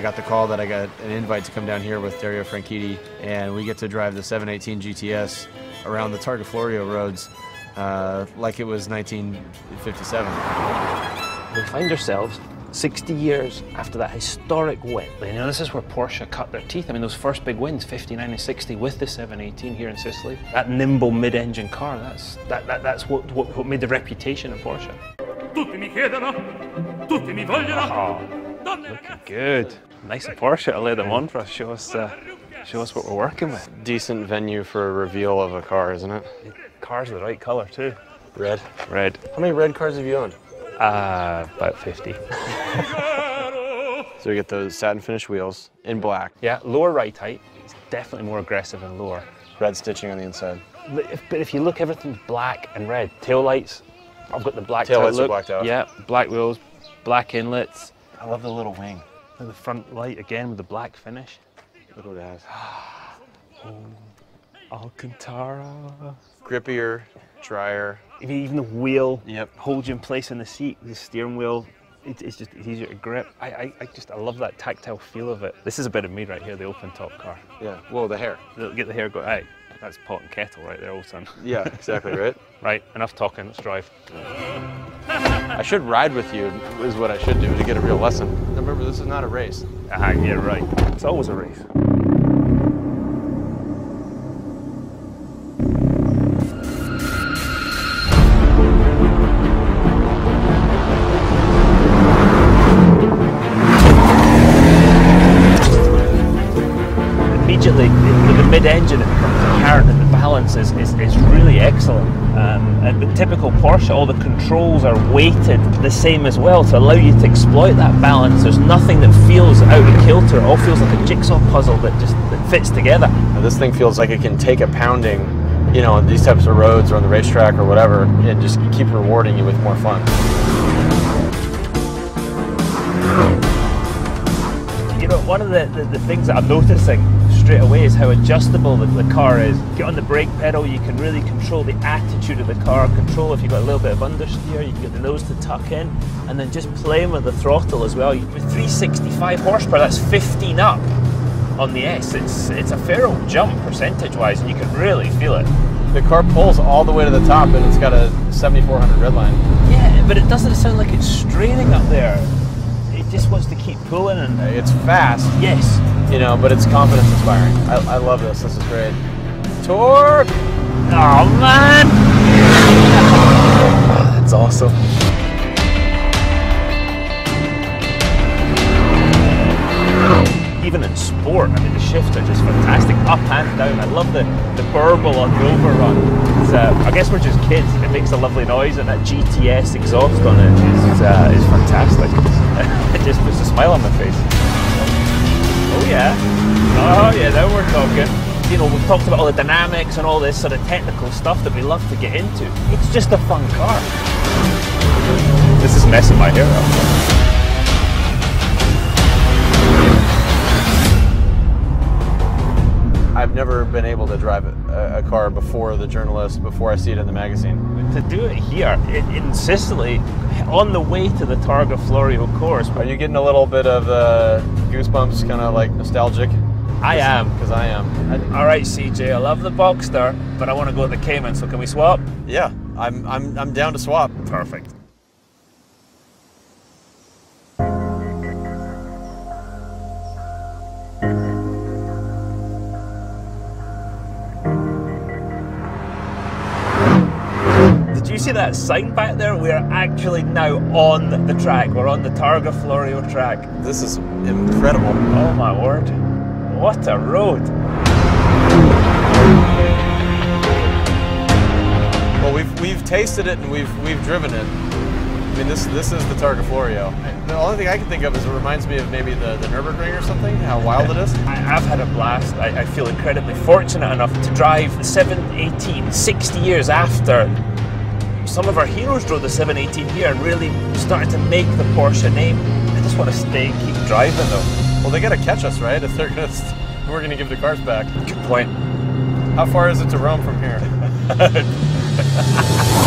I got the call that I got an invite to come down here with Dario Franchitti, and we get to drive the 718 GTS around the Targa Florio roads uh, like it was 1957. We find ourselves 60 years after that historic win. You know, this is where Porsche cut their teeth. I mean, those first big wins, 59 and 60 with the 718 here in Sicily. That nimble mid-engine car, that's, that, that, that's what, what, what made the reputation of Porsche. Tutti mi chiedono, tutti mi vogliono. Oh, looking good. Nice of Porsche to lay them on for us. Show us, uh, show us what we're working with. Decent venue for a reveal of a car, isn't it? Car's the right color too. Red. Red. How many red cars have you owned? Uh, about 50. So we get those satin finish wheels in black, Yeah, lower right height. It's definitely more aggressive in lower. red stitching on the inside. But if, but if you look, everything's black and red. Tail lights, I've got the black Tail out lights are look. blacked out. Yeah, black wheels, black inlets. I love the little wing. And the front light again with the black finish. Look what it has. Alcantara. Grippier, drier. Even even the wheel Yep. holds you in place in the seat. The steering wheel, it, it's just it's easier to grip. I, I, I just I love that tactile feel of it. This is a bit of me right here, the open top car. Yeah. Whoa, the hair. They'll Get the hair go. Hey, that's pot and kettle right there, old son. Yeah, exactly right. Right, enough talking. Let's drive. I should ride with you, is what I should do to get a real lesson. Remember, this is not a race. Ah, yeah, right. It's always a race. Immediately, the, the mid-engine apparent and the balance is, is, is really excellent. Um, and with typical Porsche, all the controls are weighted the same as well to allow you to exploit that balance. There's nothing that feels out of kilter. It all feels like a jigsaw puzzle that just that fits together. Now, this thing feels like it can take a pounding, you know, on these types of roads or on the racetrack or whatever, and just keep rewarding you with more fun. You know, one of the, the, the things that I'm noticing straight away is how adjustable the, the car is. Get on the brake pedal, you can really control the attitude of the car, control if you've got a little bit of understeer, you can get the nose to tuck in, and then just playing with the throttle as well. With 365 horsepower, that's 15 up on the S. It's, it's a fair old jump percentage-wise, and you can really feel it. The car pulls all the way to the top, and it's got a 7400 red line. Yeah, but it doesn't sound like it's straining up there. It just wants to keep pulling and... It's fast, Yes, you know, but it's confidence inspiring. I, I love this. This is great. Torque! Oh man! That's awesome. Even in sport, I mean, the shifts are just fantastic. Up and down. I love the, the burble on the overrun. Uh, I guess we're just kids. It makes a lovely noise, and that GTS exhaust on it is, uh, is fantastic. it just puts a smile on my face. Oh, yeah. Oh, yeah, now we're talking. You know, we've talked about all the dynamics and all this sort of technical stuff that we love to get into. It's just a fun car. This is messing my hair up. I've never been able to drive a, a car before the journalist, before I see it in the magazine. to do it here in, Sicily on the way to the Targa Florio course. Are you getting a little bit of uh, goosebumps, kind of like nostalgic? I am. Because I am. I- All right, CJ, I love the Boxster, but I want to go to the Cayman, so can we swap? yeah, I'm, I'm, I'm down to swap. Perfect. Did you see that sign back there? We are actually now on the track. We're on the Targa Florio track. This is incredible. Oh my word. What a road. Well, we've, we've tasted it and we've, we've driven it. I mean, this, this is the Targa Florio. The only thing I can think of is it reminds me of maybe the, the Nürburgring or something, how wild it is. I have had a blast. I, I feel incredibly fortunate enough to drive the 718 60 years after some of our heroes drove the 718 here and really started to make the Porsche name. I just want to stay and keep driving though. Well, they got to catch us, right? If they're gonna, we're gonna give the cars back. Good point. How far is it to Rome from here?